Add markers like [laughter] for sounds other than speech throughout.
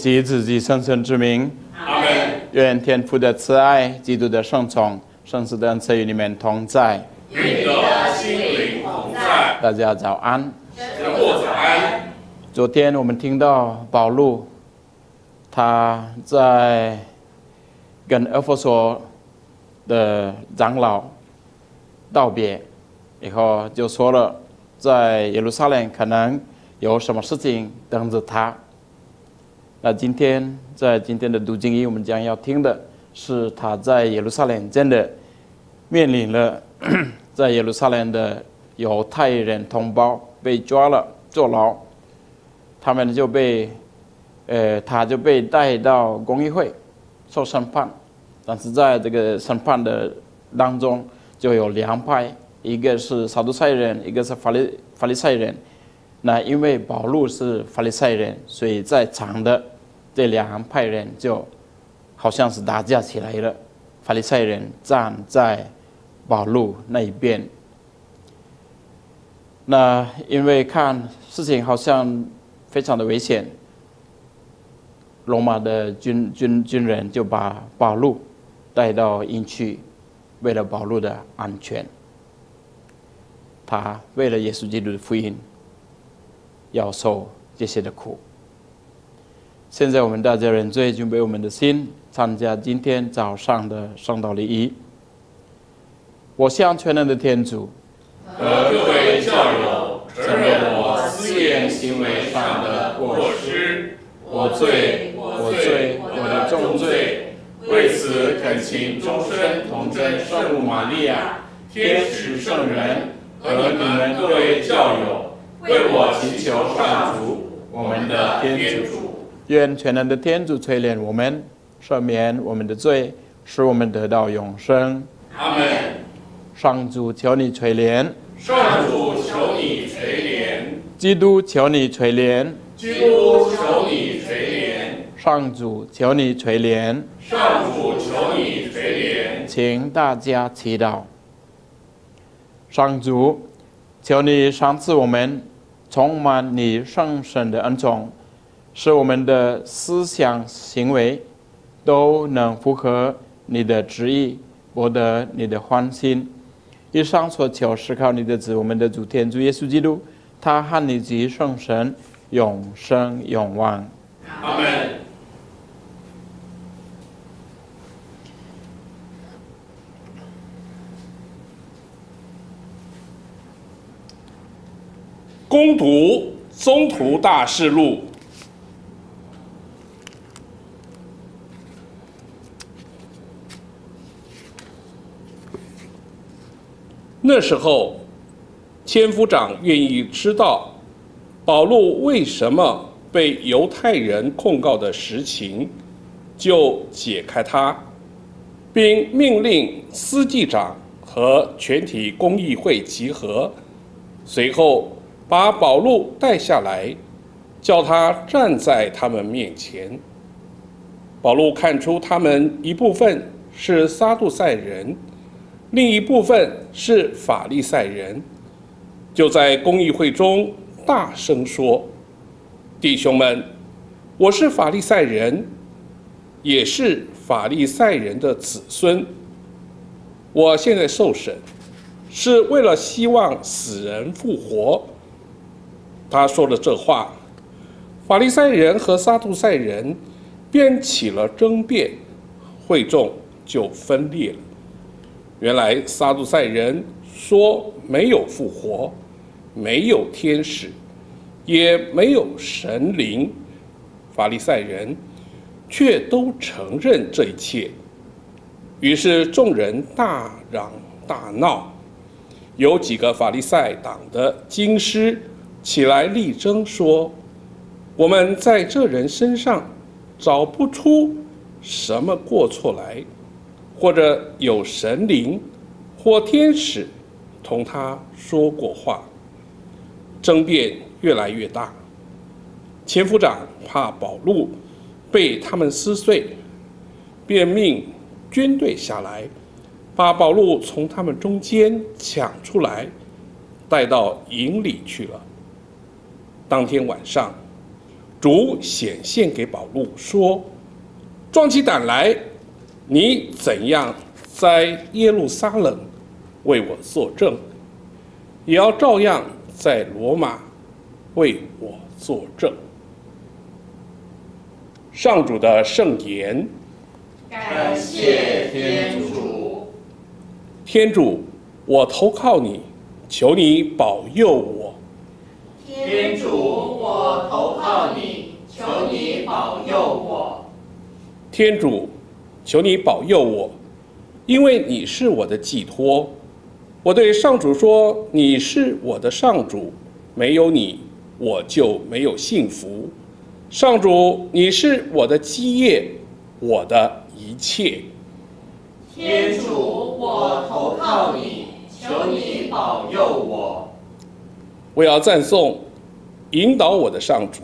及自己圣神之名，阿门。愿天父的慈爱、基督的圣宠、圣子的恩赐与你们同在。与你的心灵同在。大家早安。人过早安。昨天我们听到保禄，他在跟阿佛所的长老道别以后，就说了在耶路撒冷可能有什么事情等着他。那今天在今天的读经里，我们将要听的是他在耶路撒冷真的面临了 [coughs] 在耶路撒冷的犹太人同胞被抓了坐牢。他们就被，呃，他就被带到公议会受审判，但是在这个审判的当中就有两派，一个是撒都塞人，一个是法利法利赛人。那因为保禄是法利赛人，所以在场的这两派人就好像是打架起来了。法利赛人站在保禄那一边。那因为看事情好像。非常的危险，罗马的军军军人就把保禄带到营区，为了保禄的安全，他为了耶稣基督的福音，要受这些的苦。现在我们大家人最准备我们的心，参加今天早上的圣道礼仪。我向全能的天主和各位教友承认我。思言行为上的过失，我罪，我罪，我的重罪。为此恳请终身童真圣母玛利亚、天使圣人和你们各位教友，为我祈求上主，我们的天主。愿全能的天主垂怜我们，赦免我们的罪，使我们得到永生。阿门。上主求你垂怜。上主求你垂怜。基督，求你垂怜；基督，求你垂怜；上主，求你垂怜；上主，求你垂怜。请大家祈祷。上主，求你赏赐我们充满你圣神的恩宠，使我们的思想行为都能符合你的旨意，博得你的欢心。以上所求是靠你的子，我们的主天主耶稣基督。他和你及圣神永生永旺。阿门。攻读《宗徒大事录》。那时候。千夫长愿意知道保禄为什么被犹太人控告的实情，就解开他，并命令司祭长和全体公议会集合，随后把保禄带下来，叫他站在他们面前。保禄看出他们一部分是撒杜塞人，另一部分是法利赛人。就在公议会中大声说：“弟兄们，我是法利赛人，也是法利赛人的子孙。我现在受审，是为了希望死人复活。”他说了这话，法利赛人和撒杜塞人便起了争辩，会众就分裂了。原来撒杜塞人说没有复活。没有天使，也没有神灵，法利赛人却都承认这一切。于是众人大嚷大闹，有几个法利赛党的经师起来力争，说：“我们在这人身上找不出什么过错来，或者有神灵或天使同他说过话。”争辩越来越大，前夫长怕保路被他们撕碎，便命军队下来，把保罗从他们中间抢出来，带到营里去了。当天晚上，主显现给保罗说：“壮起胆来，你怎样在耶路撒冷为我作证，也要照样在罗马为我作证。”上主的圣言。感谢天主，天主，我投靠你，求你保佑我。天主，我投靠你，求你保佑我。天主，求你保佑我，因为你是我的寄托。我对上主说：“你是我的上主，没有你，我就没有幸福。”上主，你是我的基业，我的。一切，天主，我投靠你，求你保佑我。我要赞颂、引导我的上主，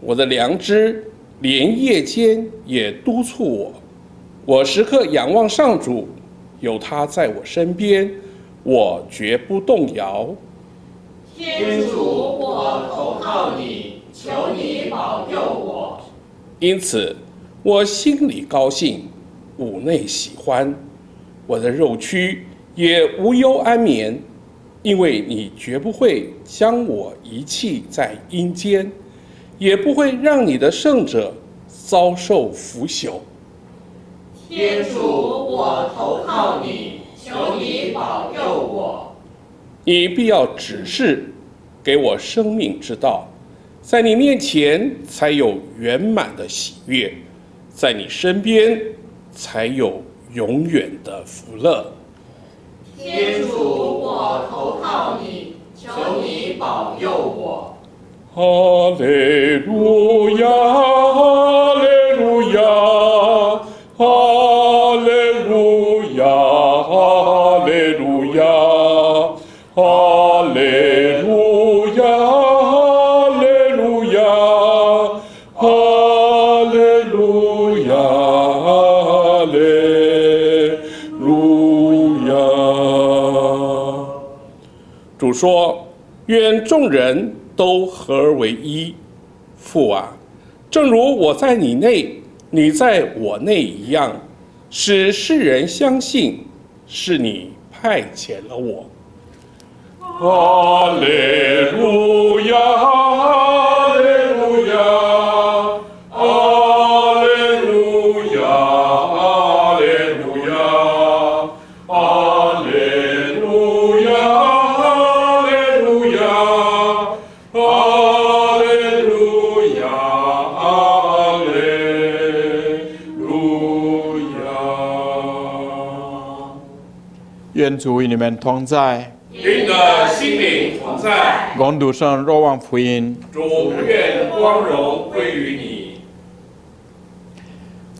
我的良知连夜间也督促我。我时刻仰望上主，有他在我身边，我绝不动摇。天主，我投靠你，求你保佑我。因此。我心里高兴，五内喜欢，我的肉躯也无忧安眠，因为你绝不会将我遗弃在阴间，也不会让你的圣者遭受腐朽。天主，我投靠你，求你保佑我。你必要指示给我生命之道，在你面前才有圆满的喜悦。在你身边，才有永远的福乐。天主，我投靠你，求你保佑我。哈利路亚，说：“愿众人都合而为一，父啊，正如我在你内，你在我内一样，使世人相信是你派遣了我。”哈利路亚。与你们同在，与你的心灵同在。恭读圣若望福音。主愿光荣归于你。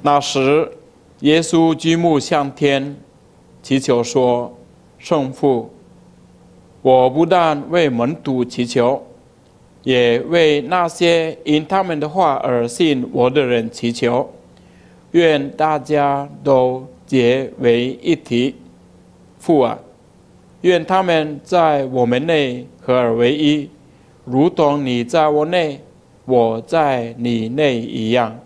那时，耶稣举目向天，祈求说：“圣父，我不但为门徒祈求，也为那些因他们的话而信我的人祈求。愿大家都结为一体。”父啊，愿他们在我们内合而为一，如同你在我内，我在你内一样，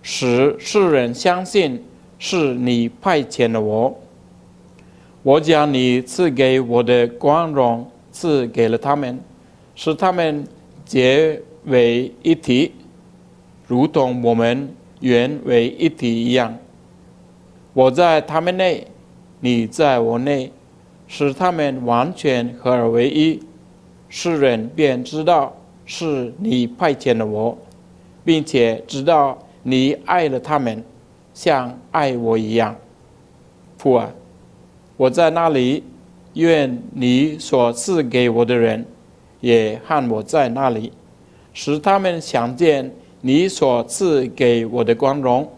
使世人相信是你派遣了我。我将你赐给我的光荣赐给了他们，使他们结为一体，如同我们原为一体一样。我在他们内。你在我内，使他们完全合而为一，世人便知道是你派遣了我，并且知道你爱了他们，像爱我一样。父啊，我在那里，愿你所赐给我的人，也和我在那里，使他们想见你所赐给我的光荣，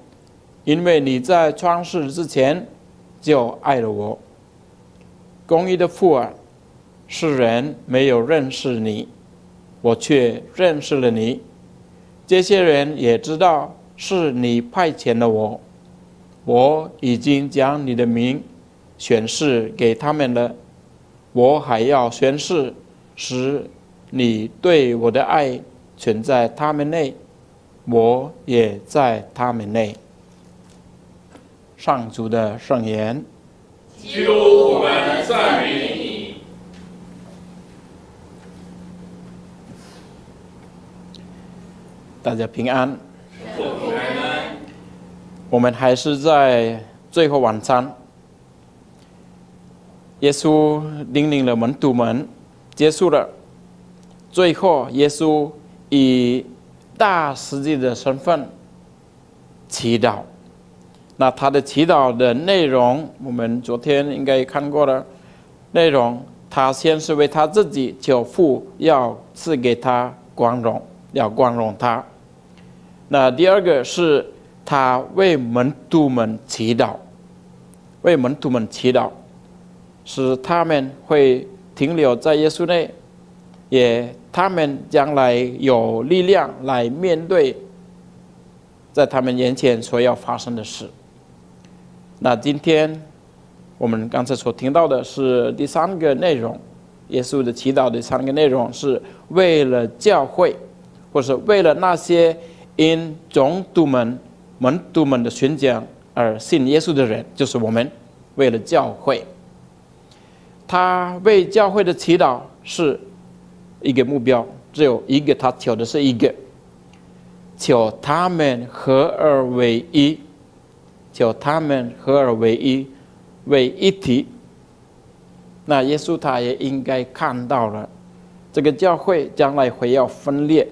因为你在创世之前。就爱了我。公义的父啊，世人没有认识你，我却认识了你。这些人也知道是你派遣了我。我已经将你的名宣誓给他们了，我还要宣誓，使你对我的爱存在他们内，我也在他们内。上主的圣言。基督，我们赞美你。大家平安。我们还是在最后晚餐。耶稣领领了门徒们，结束了。最后，耶稣以大司祭的身份祈祷。那他的祈祷的内容，我们昨天应该看过了。内容，他先是为他自己求父要赐给他光荣，要光荣他。那第二个是他为门徒们祈祷，为门徒们祈祷，使他们会停留在耶稣内，也他们将来有力量来面对在他们眼前所要发生的事。那今天我们刚才所听到的是第三个内容，耶稣的祈祷的三个内容是为了教会，或是为了那些因总督们、门徒们的宣讲而信耶稣的人，就是我们为了教会。他为教会的祈祷是一个目标，只有一个，他求的是一个，求他们合而为一。叫他们合而为一，为一体。那耶稣他也应该看到了，这个教会将来会要分裂，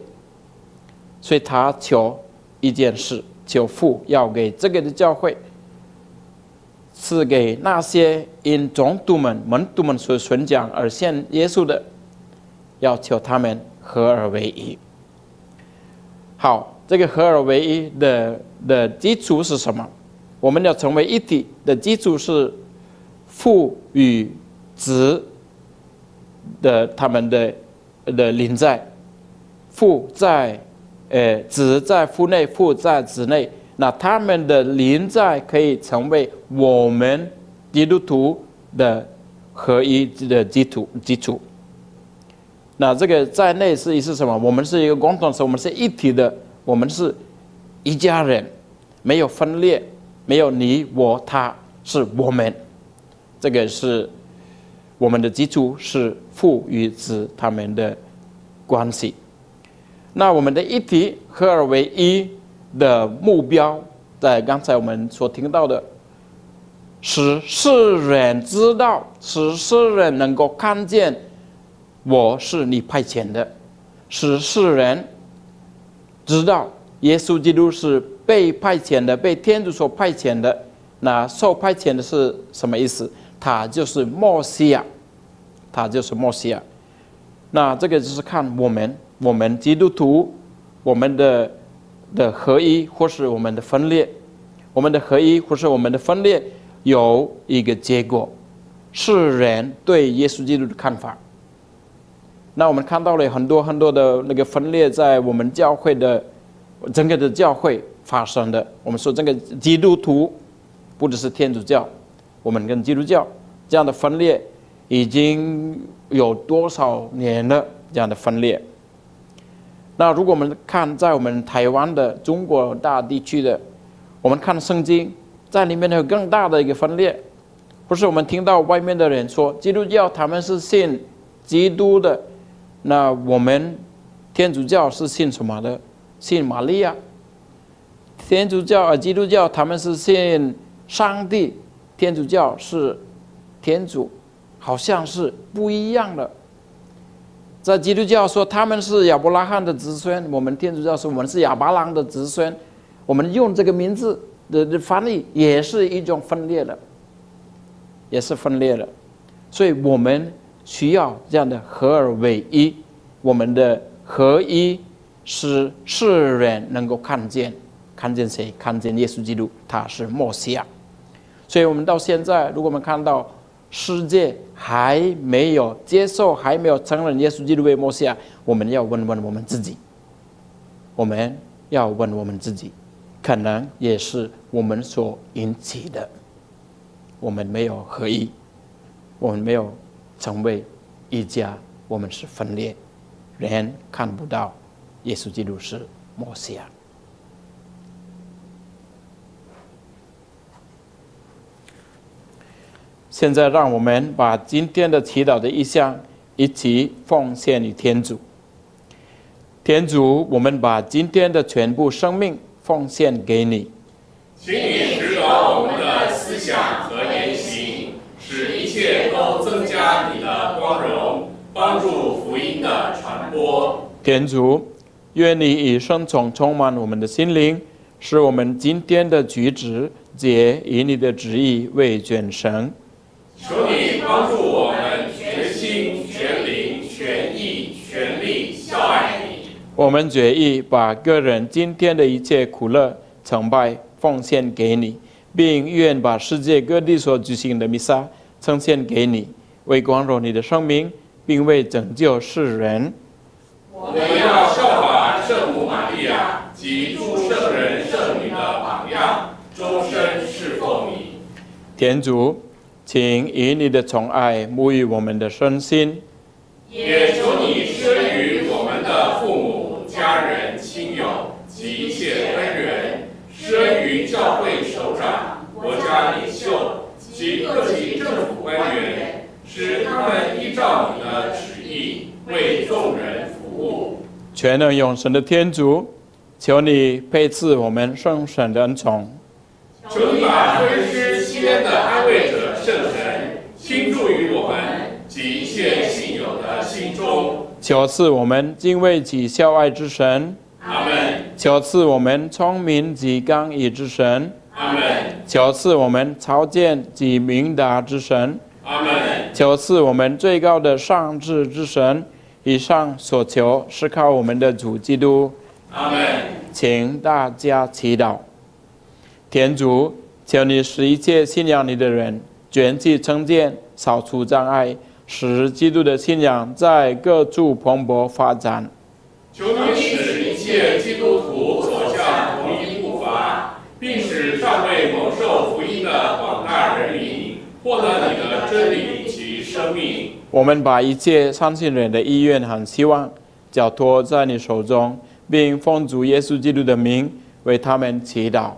所以他求一件事，求父要给这个的教会，赐给那些因总督们、门徒们所宣讲而信耶稣的，要求他们合而为一。好，这个合而为一的的基础是什么？我们要成为一体的基础是父与子的他们的的临在，父在呃子在父内，父在子内，那他们的临在可以成为我们基督徒的合一的基础基础。那这个在内是意思什么？我们是一个共同体，我们是一体的，我们是一家人，没有分裂。没有你我他，是我们，这个是我们的基础，是父与子他们的关系。那我们的一体合而为一的目标，在刚才我们所听到的，使世人知道，使世人能够看见我是你派遣的，使世人知道耶稣基督是。被派遣的，被天主所派遣的，那受派遣的是什么意思？他就是莫西亚，他就是莫西亚。那这个就是看我们，我们基督徒，我们的的合一或是我们的分裂，我们的合一或是我们的分裂有一个结果，世人对耶稣基督的看法。那我们看到了很多很多的那个分裂在我们教会的整个的教会。发生的，我们说这个基督徒，不只是天主教，我们跟基督教这样的分裂已经有多少年了？这样的分裂。那如果我们看在我们台湾的中国大地区的，我们看圣经，在里面有更大的一个分裂，不是我们听到外面的人说基督教他们是信基督的，那我们天主教是信什么的？信玛利亚。天主教啊，基督教他们是信上帝，天主教是天主，好像是不一样的。在基督教说他们是亚伯拉罕的子孙，我们天主教说我们是亚巴郎的子孙，我们用这个名字的的翻译也是一种分裂的，也是分裂的。所以我们需要这样的合而为一，我们的合一使世人能够看见。看见谁？看见耶稣基督，他是墨西亚。所以，我们到现在，如果我们看到世界还没有接受、还没有承认耶稣基督为墨西亚，我们要问问我们自己。我们要问我们自己，可能也是我们所引起的。我们没有合一，我们没有成为一家，我们是分裂，人看不到耶稣基督是摩西亚。现在，让我们把今天的祈祷的意向一起奉献于天主。天主，我们把今天的全部生命奉献给你，请你指导我们的思想和言行，使一切都增加你的光荣，帮助福音的传播。天主，愿你以圣宠充满我们的心灵，使我们今天的举止皆以你的旨意为卷绳。求你帮助我们全心全灵全意全力效爱你。我们决意把个人今天的一切苦乐、成败奉献给你，并愿把世界各地所举行的弥撒呈现给你，为光荣你的生命，并为拯救世人。我们要效法圣母玛利亚及诸圣人圣女的榜样，终身侍奉你。天主，请以你的宠爱沐浴我们的身心，也求你施于我们的父母、家人、亲友及一切恩人，施于教会首长、国家领袖及各级政府官员，使他们依照你的旨意为众人服务。全能永生的天主，求你配赐我们圣神的恩宠。求你把分施西安的安慰者圣神倾注于我们及一切信友的心中。求赐我们敬畏及孝爱之神，阿门，求赐我们聪明及刚毅之神，阿门，求赐我们超见及明达之神，阿门。求赐我们最高的上智之神。以上所求是靠我们的主基督，阿门。请大家祈祷。天主，求你使一切信仰你的人卷起成见，扫除障碍，使基督的信仰在各处蓬勃发展。求你使一切基督徒走向同一步伐，并使尚未蒙受福音的广大人民获得你的真理及生命。我们把一切相信人的意愿和希望交托在你手中，并奉主耶稣基督的名为他们祈祷。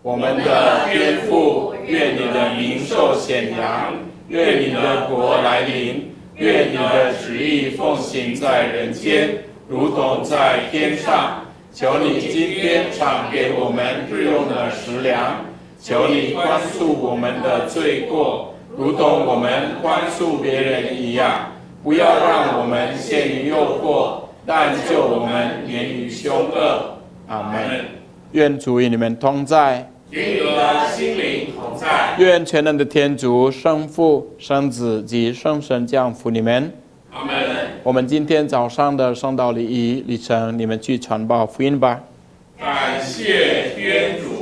我们的天父，愿你的名受显扬，愿你的国来临，愿你的旨意奉行在人间，如同在天上。求你今天赏给我们日用的食粮，求你宽恕我们的罪过，如同我们宽恕别人一样。不要让我们陷于诱惑，但救我们免于凶恶。阿门。愿主与你们同在。与你的心灵同在。愿全能的天主、圣父、圣子及圣神降福你们。阿门。我们今天早上的圣道礼仪礼程，你们去传报福音吧。感谢天主。